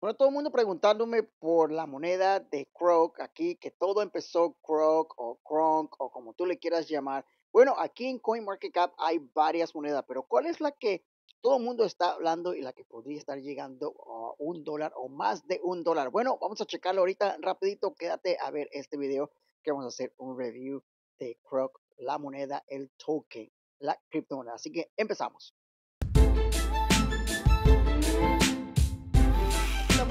Bueno, todo el mundo preguntándome por la moneda de Croc aquí, que todo empezó Croc o Kronk o como tú le quieras llamar. Bueno, aquí en CoinMarketCap hay varias monedas, pero ¿cuál es la que todo el mundo está hablando y la que podría estar llegando a un dólar o más de un dólar? Bueno, vamos a checarlo ahorita rapidito. Quédate a ver este video que vamos a hacer un review de Croc, la moneda, el token, la criptomoneda. Así que empezamos.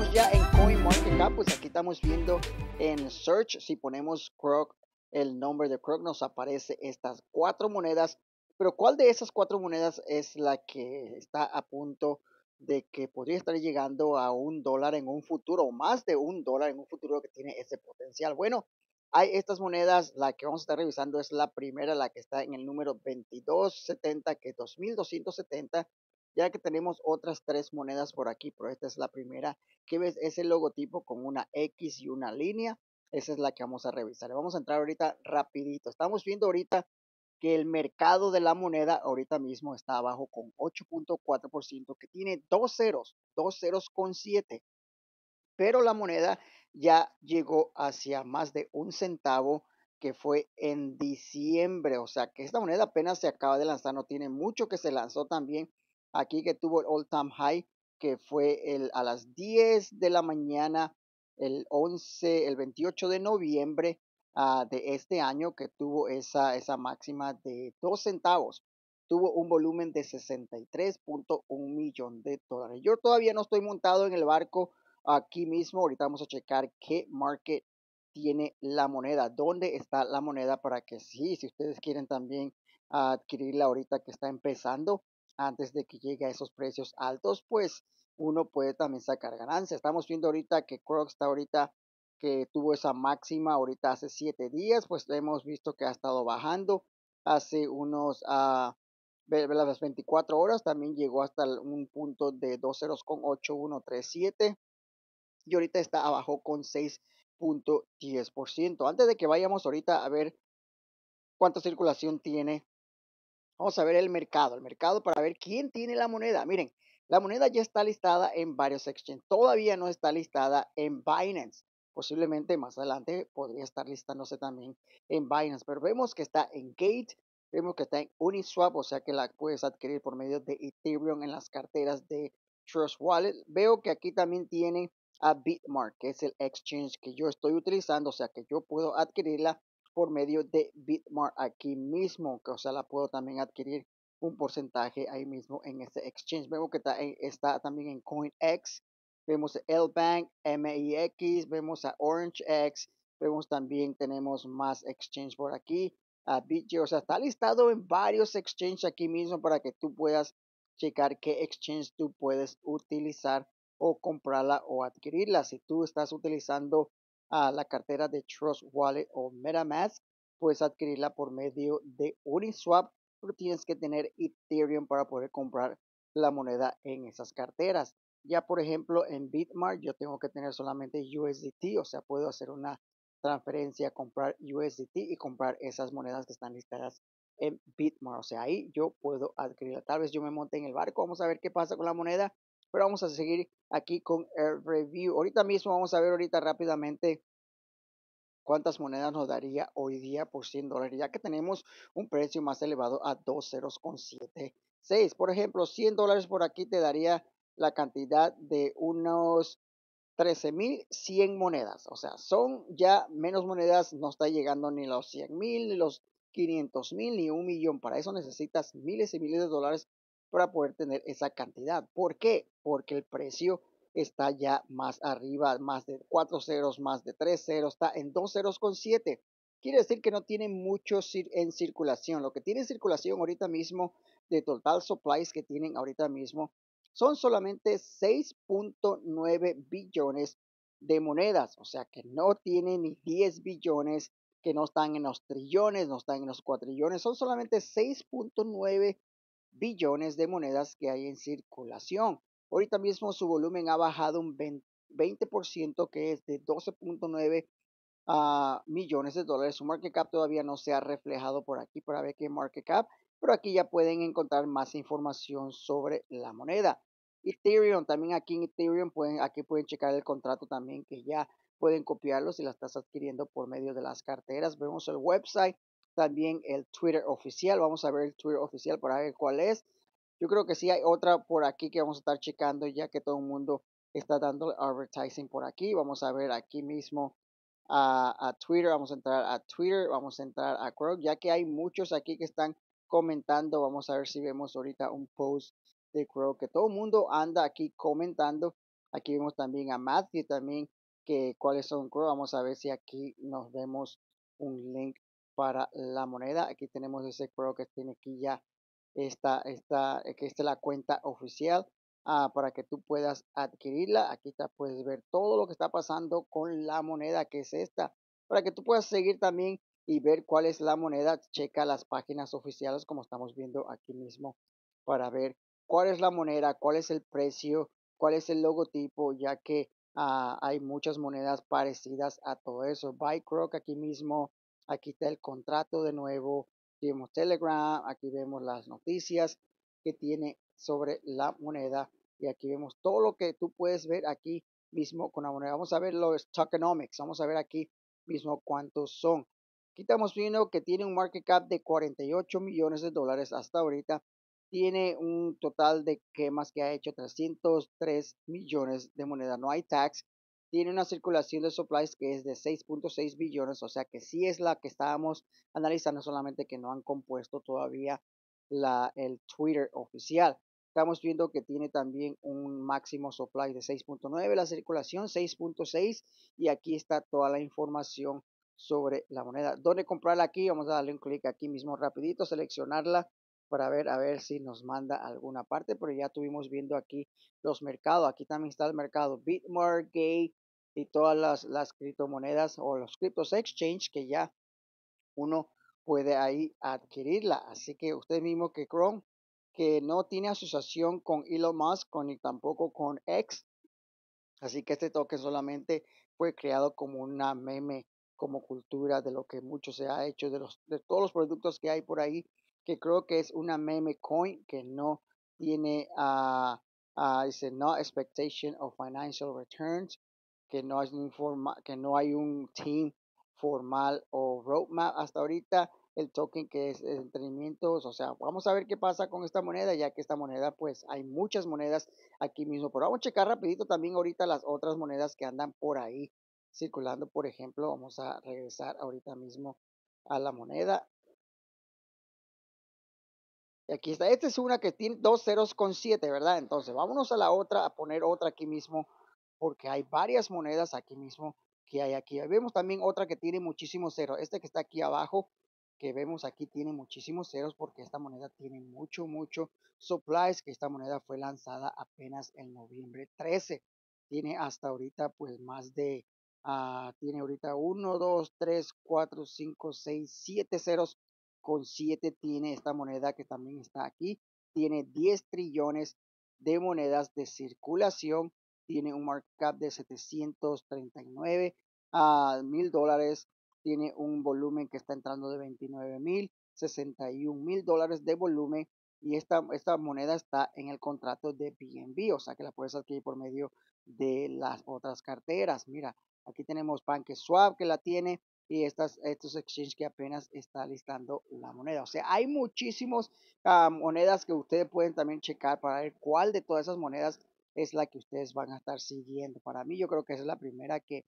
Ya en CoinMarketCap, pues aquí estamos viendo en Search, si ponemos Croc, el nombre de Croc, nos aparece estas cuatro monedas. Pero ¿cuál de esas cuatro monedas es la que está a punto de que podría estar llegando a un dólar en un futuro o más de un dólar en un futuro que tiene ese potencial? Bueno, hay estas monedas, la que vamos a estar revisando es la primera, la que está en el número 2270, que es 2270 ya que tenemos otras tres monedas por aquí, pero esta es la primera que ves, es el logotipo con una X y una línea. Esa es la que vamos a revisar. Vamos a entrar ahorita rapidito. Estamos viendo ahorita que el mercado de la moneda ahorita mismo está abajo con 8.4%, que tiene dos ceros, dos ceros con siete. Pero la moneda ya llegó hacia más de un centavo que fue en diciembre. O sea que esta moneda apenas se acaba de lanzar, no tiene mucho que se lanzó también aquí que tuvo el all time high, que fue el, a las 10 de la mañana, el 11, el 28 de noviembre uh, de este año, que tuvo esa, esa máxima de 2 centavos. Tuvo un volumen de 63.1 millón de dólares. Yo todavía no estoy montado en el barco aquí mismo. Ahorita vamos a checar qué market tiene la moneda, dónde está la moneda para que sí, si ustedes quieren también adquirirla ahorita que está empezando, antes de que llegue a esos precios altos, pues uno puede también sacar ganancia. Estamos viendo ahorita que Crocs está ahorita que tuvo esa máxima ahorita hace siete días, pues hemos visto que ha estado bajando. Hace unos uh, las 24 horas también llegó hasta un punto de 2 ceros con 8137 y ahorita está abajo con 6.10%. Antes de que vayamos ahorita a ver cuánta circulación tiene Vamos a ver el mercado, el mercado para ver quién tiene la moneda. Miren, la moneda ya está listada en varios exchanges. Todavía no está listada en Binance. Posiblemente más adelante podría estar listándose también en Binance. Pero vemos que está en Gate, vemos que está en Uniswap, o sea que la puedes adquirir por medio de Ethereum en las carteras de Trust Wallet. Veo que aquí también tiene a Bitmark, que es el exchange que yo estoy utilizando, o sea que yo puedo adquirirla por medio de Bitmart aquí mismo, que o sea, la puedo también adquirir un porcentaje ahí mismo en ese exchange. Vemos que está, está también en CoinX, vemos el Bank, MEX, vemos a OrangeX, vemos también tenemos más exchange por aquí, a BitGe, o sea, está listado en varios exchanges aquí mismo para que tú puedas checar qué exchange tú puedes utilizar o comprarla o adquirirla. Si tú estás utilizando a la cartera de Trust Wallet o MetaMask, puedes adquirirla por medio de Uniswap, pero tienes que tener Ethereum para poder comprar la moneda en esas carteras. Ya por ejemplo en Bitmart yo tengo que tener solamente USDT, o sea, puedo hacer una transferencia, comprar USDT y comprar esas monedas que están listadas en Bitmart. O sea, ahí yo puedo adquirirla. Tal vez yo me monte en el barco, vamos a ver qué pasa con la moneda pero vamos a seguir aquí con el review. Ahorita mismo vamos a ver ahorita rápidamente cuántas monedas nos daría hoy día por 100 dólares, ya que tenemos un precio más elevado a 2 ceros con 6. Por ejemplo, 100 dólares por aquí te daría la cantidad de unos 13.100 monedas. O sea, son ya menos monedas, no está llegando ni los 100 mil, ni los 500 mil, ni un millón. Para eso necesitas miles y miles de dólares para poder tener esa cantidad. ¿Por qué? Porque el precio está ya más arriba, más de 4 ceros, más de 3 ceros, está en 2 ceros con 7. Quiere decir que no tiene mucho en circulación. Lo que tiene en circulación ahorita mismo de total supplies que tienen ahorita mismo son solamente 6.9 billones de monedas. O sea que no tienen ni 10 billones, que no están en los trillones, no están en los cuatrillones. Son solamente 6.9 billones de monedas que hay en circulación. Ahorita mismo su volumen ha bajado un 20%, que es de 12.9 ah, millones de dólares. Su market cap todavía no se ha reflejado por aquí para ver qué market cap, pero aquí ya pueden encontrar más información sobre la moneda. Ethereum, también aquí en Ethereum pueden, aquí pueden checar el contrato también que ya pueden copiarlo si la estás adquiriendo por medio de las carteras. Vemos el website, también el Twitter oficial. Vamos a ver el Twitter oficial para ver cuál es. Yo creo que sí hay otra por aquí que vamos a estar checando ya que todo el mundo está dando advertising por aquí. Vamos a ver aquí mismo a, Twitter, vamos a entrar a Twitter, vamos a entrar a Chrome, ya que hay muchos aquí que están comentando. Vamos a ver si vemos ahorita un post de Crow que todo el mundo anda aquí comentando. Aquí vemos también a Matthew también que cuáles son Crow. Vamos a ver si aquí nos vemos un link para la moneda. Aquí tenemos ese Crow que tiene aquí ya esta, esta, que esta es la cuenta oficial. Ah, para que tú puedas adquirirla. Aquí te puedes ver todo lo que está pasando con la moneda que es esta. Para que tú puedas seguir también y ver cuál es la moneda. Checa las páginas oficiales como estamos viendo aquí mismo para ver cuál es la moneda, cuál es el precio, cuál es el logotipo, ya que ah, hay muchas monedas parecidas a todo eso. Croc aquí mismo, aquí está el contrato de nuevo. vemos Telegram, aquí vemos las noticias que tiene sobre la moneda y aquí vemos todo lo que tú puedes ver aquí mismo con la moneda. Vamos a ver los tokenomics. Vamos a ver aquí mismo cuántos son. Aquí estamos viendo que tiene un market cap de 48 millones de dólares hasta ahorita. Tiene un total de quemas que ha hecho 303 millones de moneda. No hay tax. Tiene una circulación de supplies que es de 6.6 billones. O sea que sí es la que estábamos analizando, solamente que no han compuesto todavía la, el Twitter oficial. Estamos viendo que tiene también un máximo supply de 6.9, la circulación 6.6 y aquí está toda la información sobre la moneda. ¿Dónde comprarla aquí? Vamos a darle un clic aquí mismo rapidito, seleccionarla para ver a ver si nos manda alguna parte, pero ya estuvimos viendo aquí los mercados. Aquí también está el mercado Bitmark, Gay y todas las, las criptomonedas o los criptos exchange que ya uno puede ahí adquirirla. Así que usted mismo que Chrome que no tiene asociación con Elon Musk ni tampoco con X. Así que este token solamente fue creado como una meme, como cultura de lo que mucho se ha hecho, de, los, de todos los productos que hay por ahí, que creo que es una meme coin que no tiene, uh, uh, dice no expectation of financial returns, que no, es que no hay un team formal o roadmap. Hasta ahorita el token que es entretenimientos, o sea, vamos a ver qué pasa con esta moneda, ya que esta moneda, pues hay muchas monedas aquí mismo, pero vamos a checar rapidito también ahorita las otras monedas que andan por ahí circulando, por ejemplo, vamos a regresar ahorita mismo a la moneda. Y aquí está, esta es una que tiene dos ceros con siete, ¿verdad? Entonces, vámonos a la otra, a poner otra aquí mismo, porque hay varias monedas aquí mismo que hay aquí. Vemos también otra que tiene muchísimos ceros. Este que está aquí abajo que vemos aquí tiene muchísimos ceros porque esta moneda tiene mucho, mucho supplies, que esta moneda fue lanzada apenas en noviembre 13. Tiene hasta ahorita pues más de, uh, tiene ahorita 1, 2, 3, 4, 5, 6, 7 ceros. Con 7 tiene esta moneda que también está aquí. Tiene 10 trillones de monedas de circulación. Tiene un market cap de 739 uh, mil dólares tiene un volumen que está entrando de 29 mil, 61 mil dólares de volumen y esta, esta moneda está en el contrato de BNB, o sea que la puedes adquirir por medio de las otras carteras. Mira, aquí tenemos PancakeSwap que la tiene y estas, estos exchanges que apenas está listando la moneda. O sea, hay muchísimas ah, monedas que ustedes pueden también checar para ver cuál de todas esas monedas es la que ustedes van a estar siguiendo. Para mí yo creo que esa es la primera que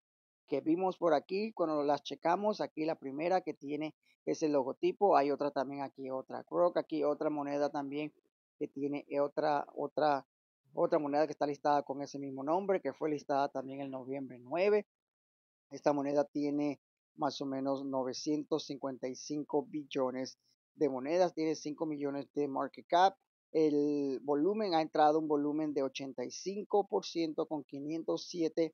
que vimos por aquí cuando las checamos. Aquí la primera que tiene ese logotipo. Hay otra también aquí, otra Croc. Aquí otra moneda también que tiene otra, otra, otra moneda que está listada con ese mismo nombre, que fue listada también el noviembre 9. Esta moneda tiene más o menos 955 billones de monedas, tiene 5 millones de market cap. El volumen ha entrado un volumen de 85% con 507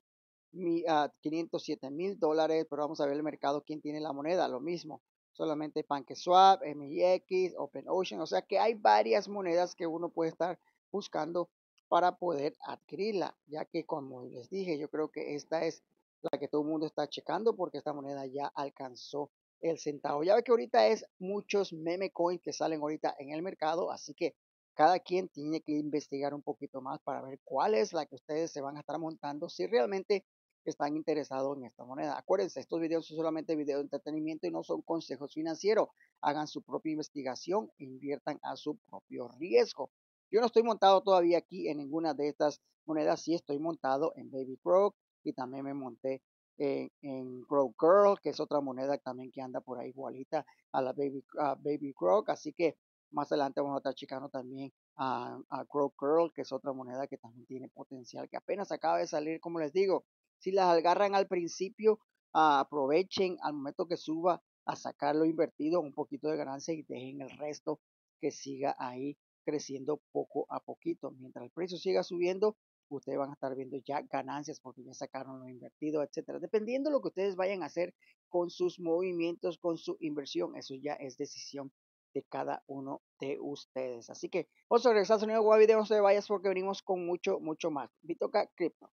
a 507 mil dólares, pero vamos a ver el mercado, quién tiene la moneda, lo mismo, solamente PancakeSwap, MIX, OpenOcean, o sea que hay varias monedas que uno puede estar buscando para poder adquirirla, ya que como les dije, yo creo que esta es la que todo el mundo está checando porque esta moneda ya alcanzó el centavo. Ya ve que ahorita es muchos meme coins que salen ahorita en el mercado, así que cada quien tiene que investigar un poquito más para ver cuál es la que ustedes se van a estar montando si realmente están interesados en esta moneda. Acuérdense, estos videos son solamente videos de entretenimiento y no son consejos financieros. Hagan su propia investigación e inviertan a su propio riesgo. Yo no estoy montado todavía aquí en ninguna de estas monedas. Sí estoy montado en Baby Croc y también me monté en, en Girl, que es otra moneda también que anda por ahí igualita a la Baby, Baby Croc. Así que más adelante vamos a estar checando también a, a Grow Girl, que es otra moneda que también tiene potencial, que apenas acaba de salir, como les digo. Si las agarran al principio, aprovechen al momento que suba a sacar lo invertido, un poquito de ganancia y dejen el resto que siga ahí creciendo poco a poquito. Mientras el precio siga subiendo, ustedes van a estar viendo ya ganancias porque ya sacaron lo invertido, etcétera. Dependiendo de lo que ustedes vayan a hacer con sus movimientos, con su inversión, eso ya es decisión de cada uno de ustedes. Así que vamos a regresar al sonido de video, no vayas porque venimos con mucho, mucho más. Bitoca Crypto.